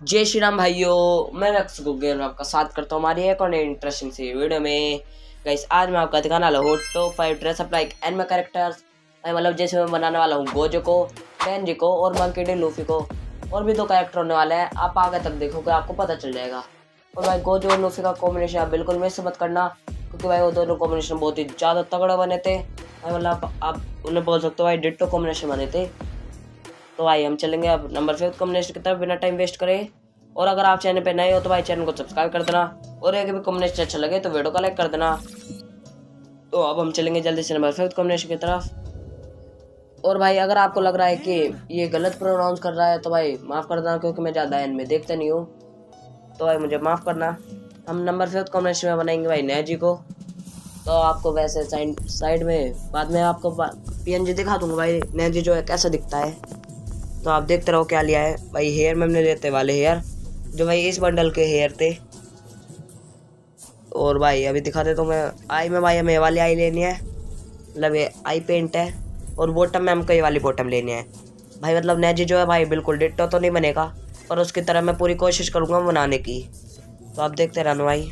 जय श्री राम भाइयों, मैं रक्स गुगेल आपका साथ करता हूँ हमारी एक और इंटरेस्टिंग सी वीडियो में। गाइस आज मैं आपका दिखाने वाला हूँ top five dress up like anime characters मतलब जैसे मैं बनाने वाला हूँ गोजो को पेनजी को और मंकी डी लूफी को। और भी दो कैरेक्टर होने वाले हैं, आप आगे तक देखोगे आपको पता चल जाएगा। और भाई गोजो और लूफी का कॉम्बिनेशन आप बिल्कुल मिस मत करना, क्योंकि भाई वो दोनों कॉम्बिनेशन बहुत ही ज़्यादा तगड़े बने थे। मतलब आप उन्हें बोल सकते हो भाई डिट्टो कॉम्बिनेशन बने थे। तो भाई हम चलेंगे अब नंबर फिफ्थ कम्युनिस्ट की तरफ़, बिना टाइम वेस्ट करें। और अगर आप चैनल पर नए हो तो भाई चैनल को सब्सक्राइब कर देना। और एक भी कॉम्बिनेशन अच्छा लगे तो वीडियो को लाइक कर देना। तो अब हम चलेंगे जल्दी से नंबर फिफ्थ कम्युनिस्ट की तरफ़। और भाई अगर आपको लग रहा है कि ये गलत प्रोनाउंस कर रहा है तो भाई माफ़ कर देना, क्योंकि मैं ज़्यादा में देखता नहीं हूँ। तो भाई मुझे माफ़ करना। हम नंबर फिफ्थ कॉम्बिनेशन में बनाएँगे भाई नया नैजी को। तो आपको वैसे साइड साइड में, बाद में आपको पीएनजी दिखा दूँगा भाई। नया नैजी जो है कैसा दिखता है? तो आप देखते रहो क्या लिया है। भाई हेयर में हमने लेते वाले हेयर जो भाई इस बंडल के हेयर थे। और भाई, अभी दिखाते तो मैं, आई में भाई हमें वाली आई लेनी है। मतलब ये आई पेंट है, और बॉटम में हमको ये वाली बॉटम लेनी है। भाई मतलब नेजी जो है भाई, बिल्कुल डिट्टो तो नहीं बनेगा, पर उसकी तरह मैं पूरी कोशिश करूँगा बनाने की। तो आप देखते रहना भाई।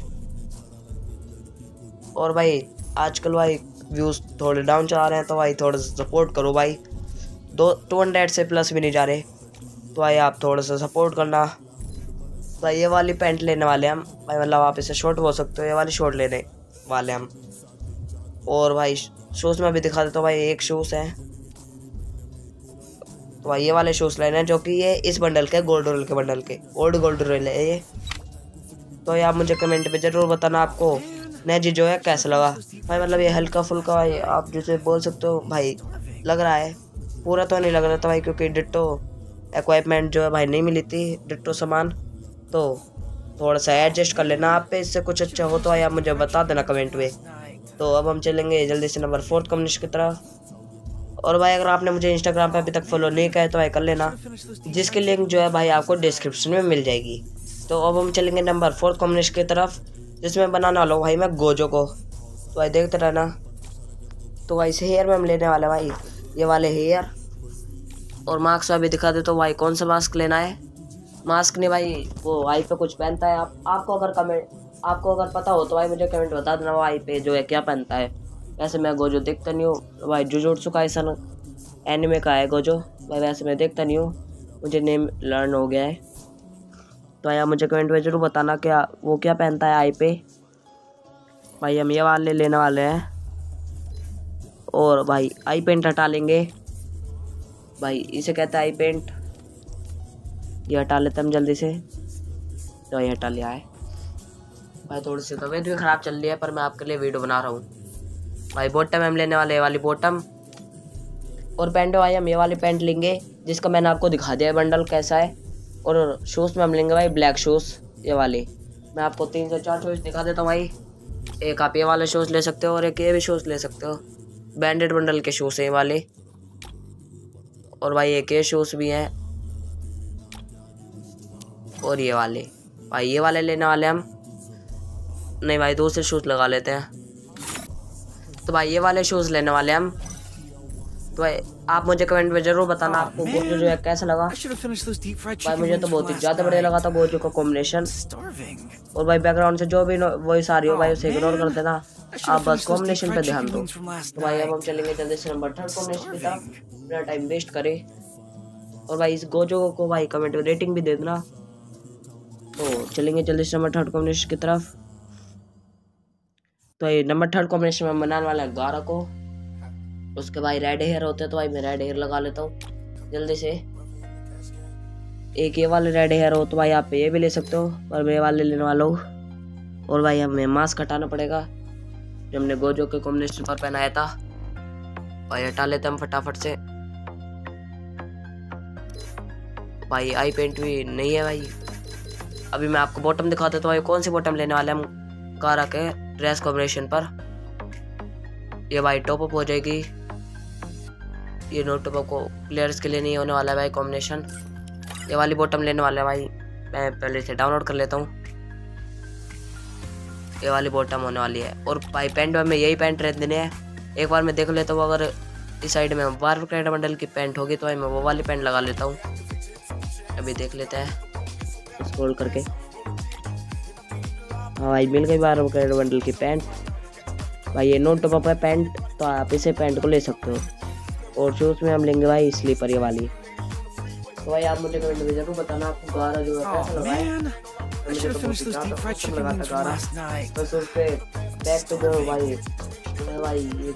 और भाई, आजकल भाई व्यूज़ थोड़े डाउन चला रहे हैं तो भाई थोड़ा सपोर्ट करो भाई। दो टू हंड्रेड से प्लस भी नहीं जा रहे। तो भाई आप थोड़ा सा सपोर्ट करना। तो ये वाली पैंट लेने वाले हम। भाई मतलब आप इसे शॉर्ट बोल सकते हो, ये वाली शॉर्ट लेने वाले हम। और भाई शूज़ में भी दिखा देता हूँ भाई, एक शूज़ है। तो भाई ये वाले शूज़ लेने हैं जो कि ये इस बंडल के गोल्ड रोल के बंडल के। ओल्ड गोल्ड रोल है ये। तो ये आप मुझे कमेंट पे ज़रूर बताना आपको। नया जी जो है, कैसा लगा? भाई मतलब ये हल्का फुल्का भाई आप जिसे बोल सकते हो, भाई लग रहा है। पूरा तो नहीं लग रहा था भाई, क्योंकि डिट्टो इक्विपमेंट जो है भाई नहीं मिली थी, डिट्टो सामान। तो थोड़ा सा एडजस्ट कर लेना आप पे, इससे कुछ अच्छा हो तो भाई आप मुझे बता देना कमेंट में तो अब हम चलेंगे जल्दी से नंबर फोर्थ कम्युनिस्ट की तरफ़ और भाई, अगर आपने मुझे इंस्टाग्राम पे अभी तक फॉलो नहीं किया है तो भाई कर लेना। जिसकी लिंक जो है भाई आपको डिस्क्रिप्शन में मिल जाएगी। तो अब हम चलेंगे नंबर फोर्थ कम्युनिस्ट की तरफ़, जिसमें बनाना वाला भाई मैं गोजो को। तो भाई देखते रहना। तो भाई से हेयर में हम लेने वाले भाई। ये वाले हेयर और मास्क अभी दिखा दे तो भाई, कौन सा मास्क लेना है? मास्क नहीं भाई, वो आई पे कुछ पहनता है। आप, आपको अगर कमेंट आपको अगर पता हो तो भाई मुझे कमेंट बता देना भाई पे जो है क्या पहनता है। वैसे मैं गोजो देखता नहीं हूँ। भाई जुजुट्सु का ऐसा एनिमे का है गोजो। भाई वैसे मैं देखता नहीं हूँ। मुझे नेम लर्न हो गया है। तो भाई मुझे कमेंट में ज़रूर बताना क्या, वो क्या पहनता है आई पे। भाई हम ये वाले लेने वाले हैं। और भाई आई पेंट हटा लेंगे। भाई इसे कहता है आई पेंट। ये हटा लेते हम जल्दी से। तो ये हटा लिया है। भाई थोड़ी सी तबीयत भी ख़राब चल रही है, पर मैं आपके लिए वीडियो बना रहा हूँ। भाई बॉटम हम लेने वाले ये वाली बॉटम और पैंट भाई हम ये वाली पैंट लेंगे, जिसका मैंने आपको दिखा दिया है बंडल कैसा है। और शूज़ में हम लेंगे भाई ब्लैक शूज़ ये वाले। मैं आपको तीन से चार शूज़ दिखा देता हूँ भाई। एक आप ये वाले शूज़ ले सकते हो और एक ये भी शूज़ ले सकते हो। बैंडेड बंडल के शूज़ हैं वाले। और भाई एक शूज़ भी हैं। और ये वाले। भाई ये वाले लेने वाले हम। नहीं भाई, दूसरे शूज़ लगा लेते हैं। तो भाई ये वाले शूज़ लेने वाले हम। तो भाई आप मुझे कमेंट में ज़रूर बताना oh, आपको गोजो जो है कैसा लगा। भाई मुझे तो बहुत ही ज़्यादा बढ़िया लगा था गोजो का कॉम्बिनेशन और भाई बैकग्राउंड से जो भी वॉइस आ रही हो भाई उसे इग्नोर कर देना आप बस कॉम्बिनेशन पे ध्यान दो। तो भाई अब हम चलेंगे जल्दी से नंबर थर्ड कॉम्बिनेशन की तरफ़। बिना टाइम वेस्ट करें। और भाई इस गोजो को भाई कमेंट में रेटिंग भी दे देना। तो चलेंगे जल्दी से नंबर थर्ड कॉम्बिनेशन की तरफ़। तो ये नंबर थर्ड कॉम्बिनेशन में बनाने वाला है गारा को। उसके भाई रेड हेयर होते हैं तो भाई मैं रेड हेयर लगा लेता हूँ। जल्दी से। एक ये वाले रेड हेयर हो तो भाई आप ये भी ले सकते हो पर मैं वाले लेने वाला हूँ। और भाई हमें मास्क हटाना पड़ेगा। जो हमने गोजो के कॉम्बिनेशन पर पहनाया था। भाई हटा लेते हम फटाफट से। भाई आई पेंट भी नहीं है भाई। अभी मैं आपको बॉटम दिखा देता हूँ कौन सी बॉटम लेने वाले हम? कारा के ड्रेस कॉम्बिनेशन पर। ये भाई टॉप अप हो जाएगी। ये नोट टॉप को प्लेयर्स के लिए नहीं होने वाला है भाई कॉम्बिनेशन ये वाली बॉटम लेने वाला है भाई। मैं पहले से डाउनलोड कर लेता हूँ। ये वाली बॉटम होने वाली है। और भाई पैंट में यही पैंट रह देने हैं एक बार मैं देख लेता हूँ, अगर इस साइड में बार क्रेड मंडल की पैंट होगी तो भाई मैं वो वाली पैंट लगा लेता हूँ। अभी देख लेते हैं। स्क्रॉल करके। हाँ भाई, मिल गई बारह कैरेट बंडल की पैंट भाई ये नोट टॉप है पैंट तो आप इसे पैंट को ले सकते हो। और शूज़ में हम लेंगे भाई स्लीपर ये वाली। तो भाई आप मुझे कमेंट में ज़रूर बताना आपको गारा जो है कैसा लगा है तो ही. बस उस पे बैग तो जो भाई तुम्हें भाई ये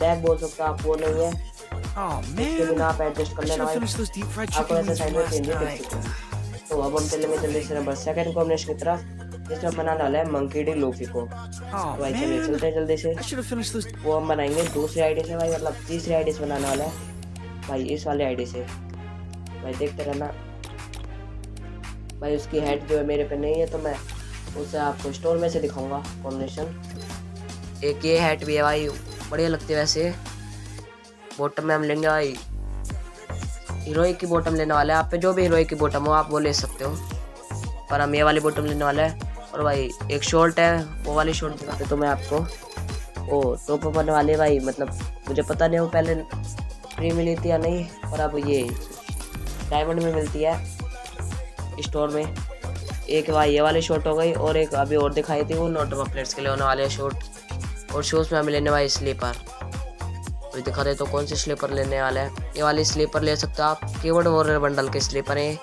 बैग बोल सकते हो आप वो नहीं है। इसके बिना आप एडजस्ट कर लेना भाई। आपको ऐसे साइड में चेंज कर सकते। हैं तो अब हम चलेंगे जल्दी से नंबर सेकंड कॉम्बिनेशन की तरफ़ जिसमें हम बनाने वाला है मंकी डी लूफी को। Oh तो भाई चलिए चलते हैं जल्दी से. वो हम बनाएँगे दूसरी आईडी से भाई मतलब तीसरी आईडी से बनाने वाला है। भाई इस वाले आईडी से। भाई देखते रहना। भाई उसकी हेड जो है मेरे पे नहीं है तो मैं उसे आपको स्टोर में से दिखाऊँगा कॉम्बिनेशन एक ये हेड भी है भाई बढ़िया लगती है वैसे। बॉटम में हम लेंगे भाई। हीरोइक की बॉटम लेने वाले हैं। आप पे जो भी हीरोइक की बॉटम हो आप वो ले सकते हो। पर हम ये वाली बॉटम लेने वाले हैं। और भाई एक शॉर्ट है, वो वाली शॉर्ट दिखाते तो मैं आपको। ओ टॉप अप वाले भाई मतलब मुझे पता नहीं वो पहले फ्री मिली थी या नहीं, और अब ये डायमंड में मिलती है स्टोर में। एक भाई ये वाली शॉर्ट हो गई, और एक अभी और दिखाई थी वो नोट प्लेट्स के लिए होने वाले शॉर्ट और शूज़ में हमें लेने वाले स्लीपर तो दिखा रहे तो कौन से स्लीपर लेने वाले हैं। ये वाली स्लीपर ले सकते हो आप कीबोर्ड वॉरियर बंडल के स्लीपर हैं।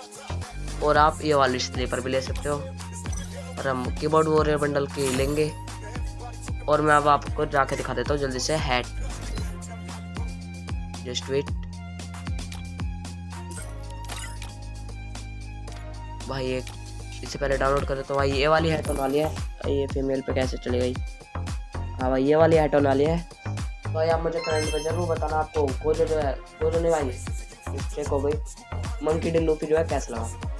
और आप ये वाली स्लीपर भी ले सकते हो। और हम कीबोर्ड वॉरियर बंडल की लेंगे। और मैं अब आपको जाके दिखा देता हूँ, जल्दी से हैट जस्ट वेट भाई, एक इससे पहले डाउनलोड कर तो भाई, ये वाली हैट होने वाली है। ये फीमेल पे कैसे चली गई? हाँ भाई, ये वाली हैट होने वाली है। भाई, आप मुझे कमेंट में ज़रूर बताना आपको। वो जो है वो जो नहीं भाई चेक हो गई। मंकी डिल्लू जो है, कैसे लगा?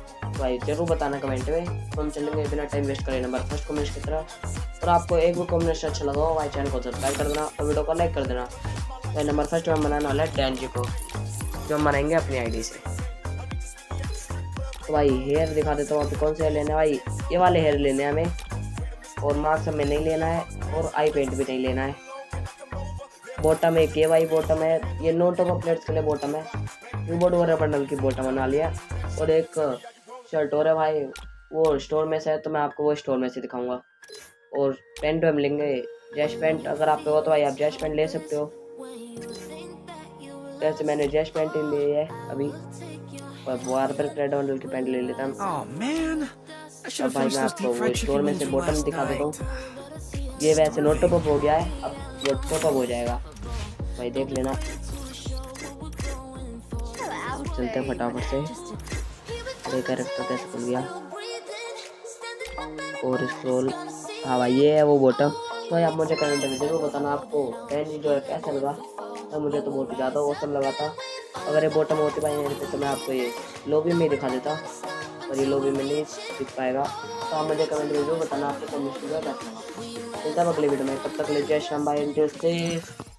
भाई ज़रूर बताना कमेंट में तो हम चलेंगे बिना टाइम वेस्ट करें नंबर फ़र्स्ट कॉम्बिनेशन की तरफ़। और आपको एक भी कॉम्बिनेशन अच्छा लगा हो भाई चैनल को सब्सक्राइब कर देना और वीडियो को लाइक कर देना। भाई नंबर फ़र्स्ट हम बनाने वाला है टेन जी को, जो हम बनाएँगे अपनी आईडी से। तो भाई हेयर दिखा देता हूँ आपको, कौन से हेयर लेना है? भाई, ये वाले हेयर लेने हमें। और मास्क हमें नहीं लेना है, और आई पेंट भी नहीं लेना है। बॉटम एक ये भाई बॉटम है। ये नोट ऑफ़ प्लेट्स के लिए बॉटम है। कीबोर्ड और बंडल की बॉटम बना लिया। और एक शर्ट और है भाई वो स्टोर में से है तो मैं आपको वो स्टोर में से दिखाऊँगा। और पेंट हम लेंगे जैश पेंट अगर आप हो तो भाई आप जैश पेंट ले सकते हो। जैसे मैंने जैश पेंट ही ली है अभी। और पर रेड बंडल की पेंट ले लेता हूँ। अब भाई मैं आपको वो स्टोर में से बॉटम दिखा देता. हूँ। ये वैसे नोट टॉप हो गया है अब वो टॉप अप हो जाएगा। भाई देख लेना। चलते फटाफट से। अरे कैरेक्टर कैसे खुल गया और स्क्रॉल हाँ भाई, ये है वो बॉटम तो आप मुझे कमेंट में ज़रूर बताना आपको कैंडी जो है कैसा लगा? तो मुझे तो बहुत ज़्यादा औसम लगा था। अगर ये बॉटम होती भाई मेरे पे तो मैं आपको ये लोबी में दिखा देता। और ये लोबी में नहीं दिख पाएगा। तो आप मुझे कमेंट में ज़रूर बताना आपको कमेंट कैसा लगा। मिलता है अगले वीडियो में। तब तक ले जय श्याम भाई सेफ़